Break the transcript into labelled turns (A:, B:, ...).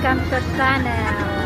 A: welcome to channel.